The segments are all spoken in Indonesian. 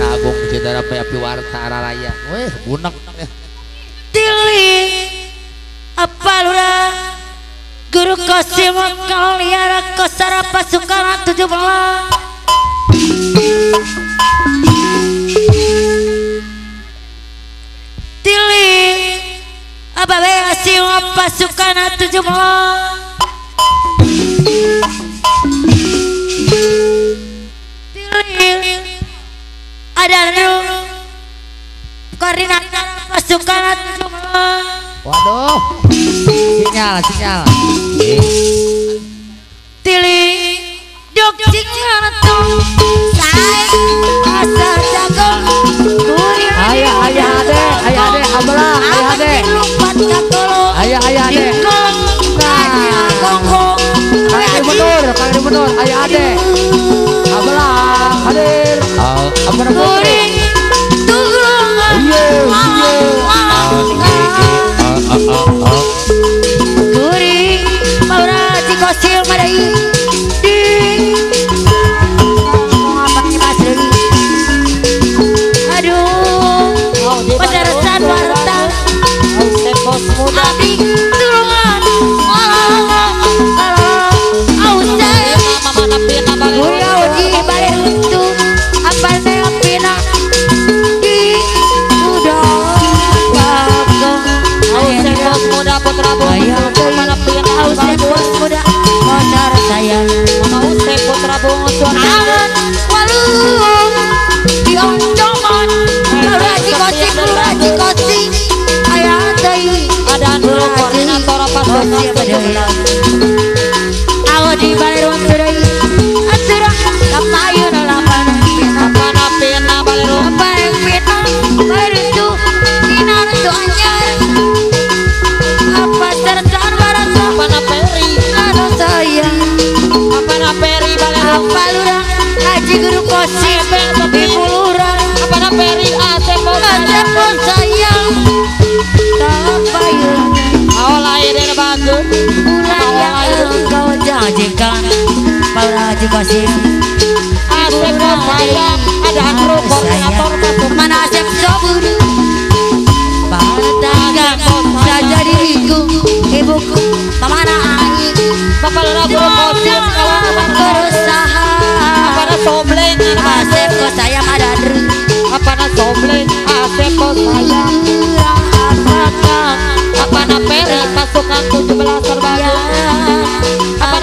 Kang Agung Cidara Api Warta Araraya weh bunak. Ya tili apalura guru kosim kaliara kosara pasukan 17 tili ababe asim pasukan 17 Bareng Koordinator pasukan Waduh. Sinyal sinyal. Tili Duk sinyal Saik Asal jago Ayah ayah ade ayah ade Abelah ayo ade. Goreng. majikan para Haji Basim Asep Ramadan ada kru koordinator mana Asep Sobur saya jadi ibu ibuku pamana ai bapak rabu kodim kawan keresahan pada sobleng Asep ke saya madadri apa na sobleng Asep ke saya apa na peri pasukan 17 belas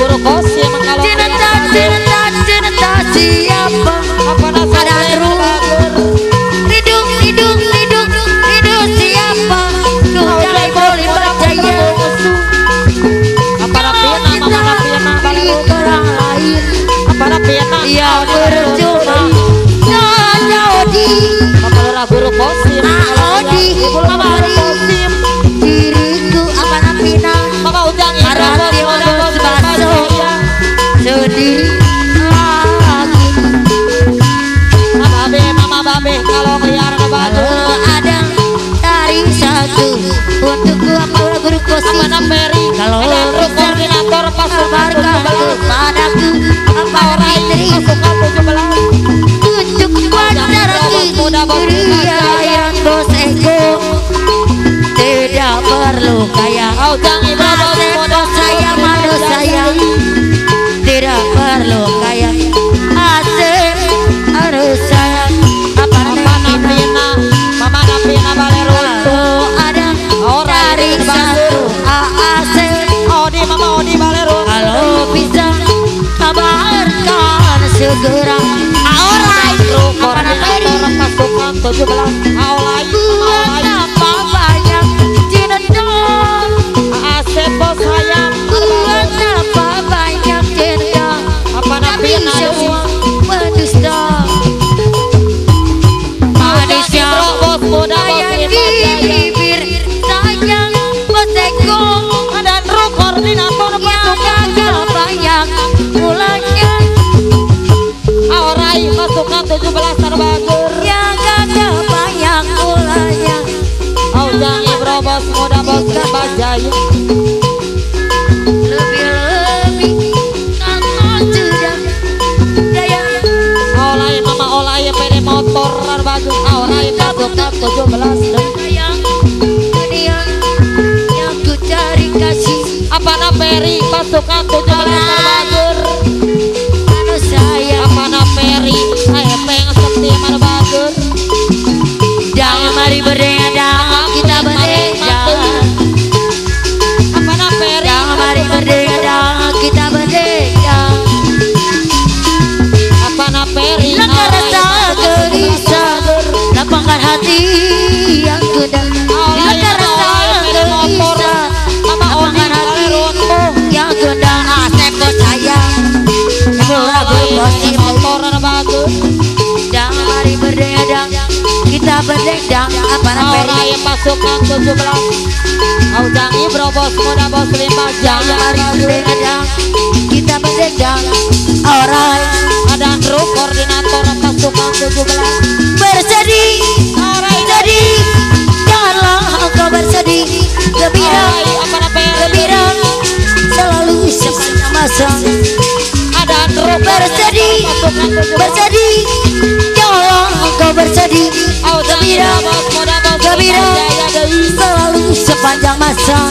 Coro boss. kaya Kau tak ibadah bodoh saya malu saya. Tidak perlu kaya Asik harus saya Apa nama pina Mama pina balik runtuh ada Orang dari satu Asik Odi oh, mama oh, odi balik runtuh Kalau bisa kabarkan segera. Orang Apa nama suka Orang masuk 17 Aulai Keluar baju aura indah bokap 17 dan sayang yang ku cari kasih. Apa Peri pasukan 17 belas baju bending dang apa namanya ora yang pasukan 17 audangi bro bos muda bos lima jang mari bending kita bending orang. Ada kru koordinator pasukan 17 bersedih jadi janganlah kau bersedih. Gembira gembira. Selalu semuanya masang ada kru bersedih bersedih kau bersedih Gembira, gembira Selalu sepanjang masa.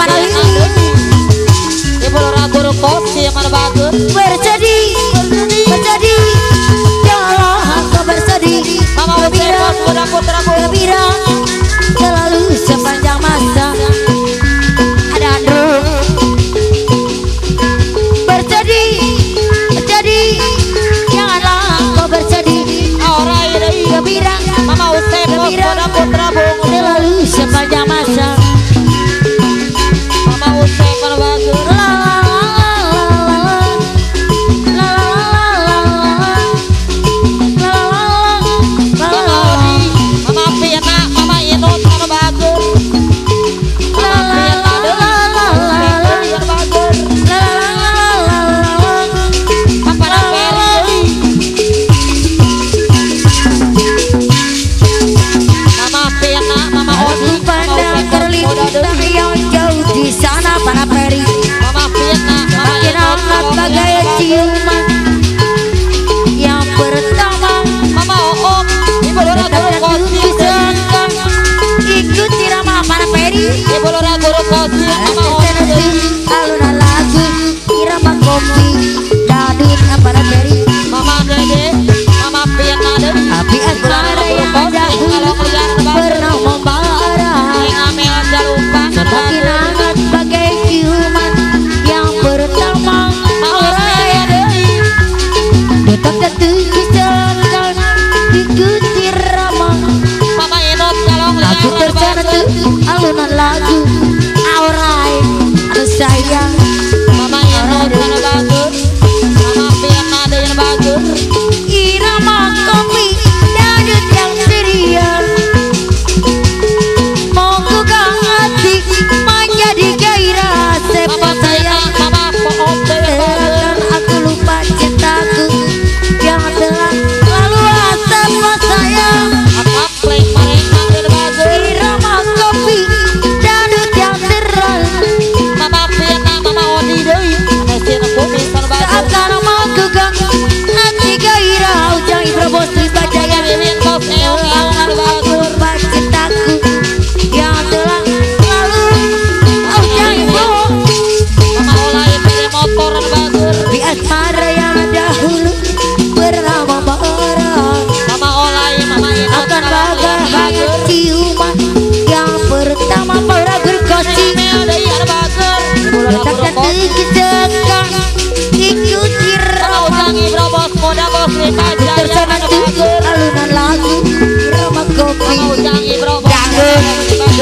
parawis Ibu lora guru sih yang mana bagus Mama lebih putra Selalu sepanjang masa.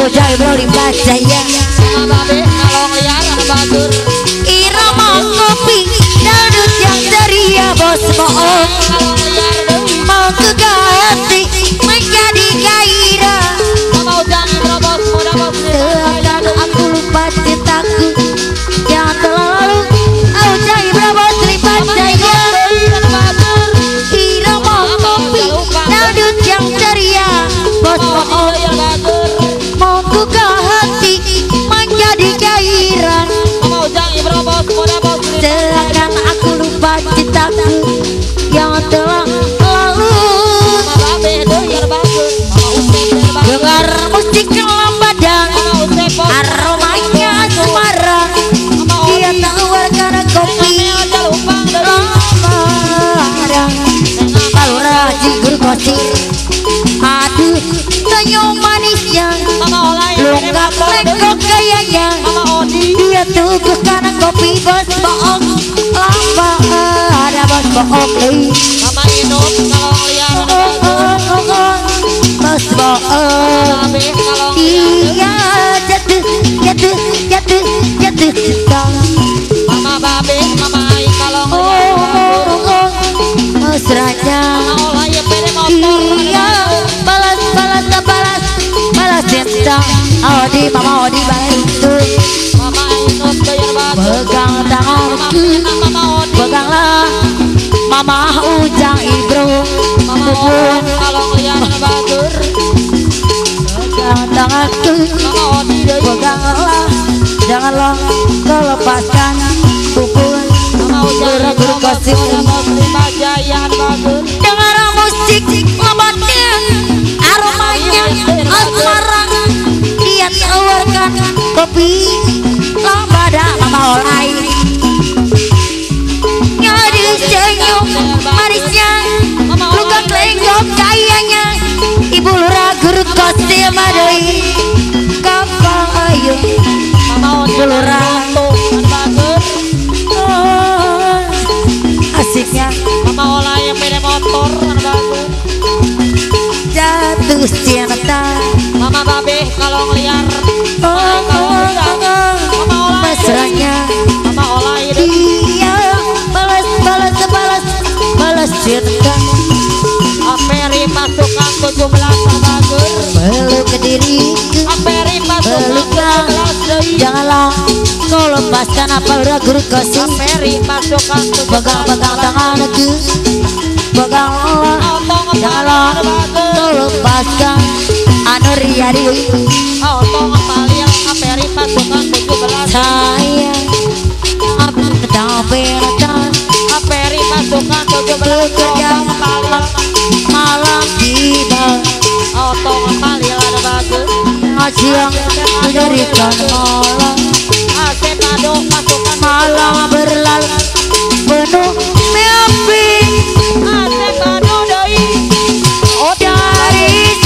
Ujang Ibro dibaca ya Mama Babe kalong liar ada bagus Irama kopi Dangdut yang ceria bos bohong Aromanya asmara Dia tawarkan kopi Lambadan Palura jigur kosi Aduh senyum manisnya. Gayanya. Dia tukuskan kopi bohong. Lambadan bos bohong eh. Odi mama Odi balas itu Pegang Peganglah. Mama Ujang Ibro. Pupun Pegang tanganku Peganglah. Janganlah kau lepaskan Pupun Guru-guru kasih Dengar musik kopi. Lambada mama olai Nyari senyum manisnya Luka kelenggok kayanya Ibu lurah guru kosil madai. Kapal ayo? Oh, Janganlah kau lepaskan apa guru kasih. Aperi pasukan 17 Pegang-pegang tanganku Peganglah Otong Janganlah kau lepaskan Anu riadi Otong palil Aperi pasukan 17 Sayang Apa tapi datang Aperi pasukan 17 Bekerja Siang mendirikan malam. Pasukan Malam berlalu penuh mimpi. Deui Dari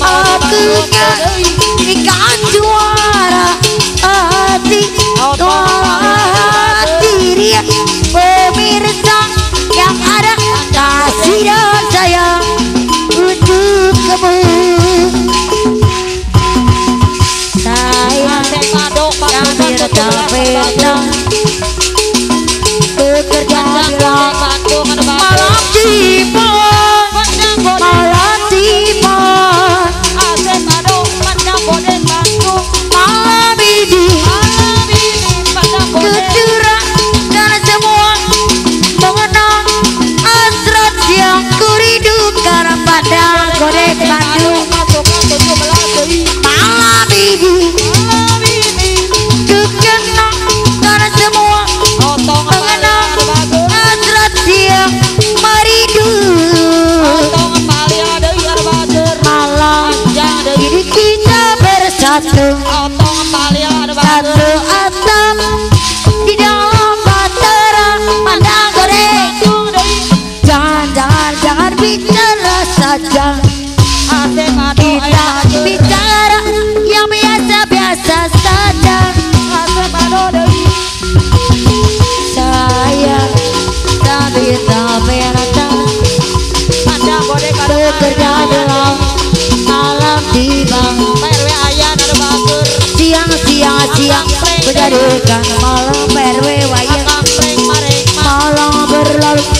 Aku kan Wait, no. wayang pegadekan malam perwe wayang. Malam berlalu.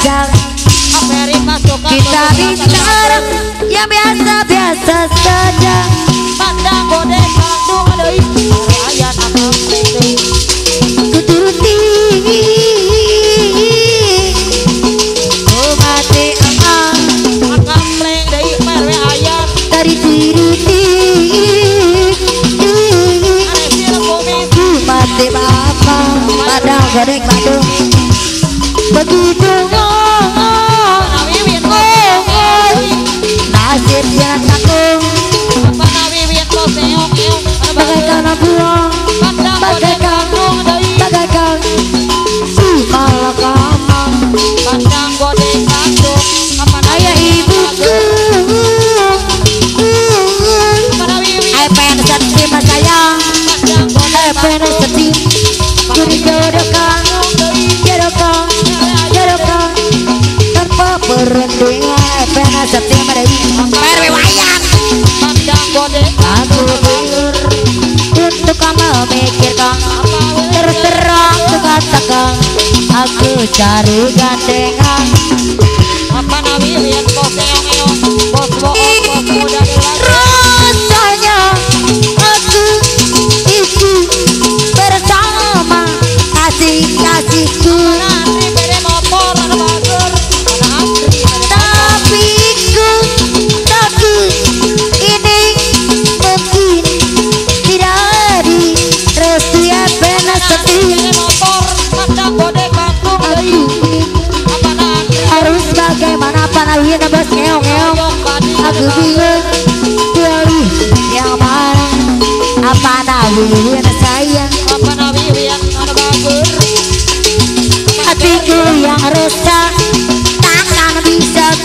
jajal kita bicara yang biasa-biasa saja. Pandang bodek pandung dagang aku cari gandengan apa nawi yang bos eong eong bos boong bos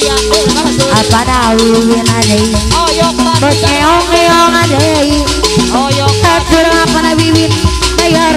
apa wiwin adai Bekeong keong Bayar